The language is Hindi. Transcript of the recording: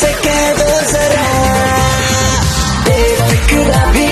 से कह दो जरा। बेफिक्रा भी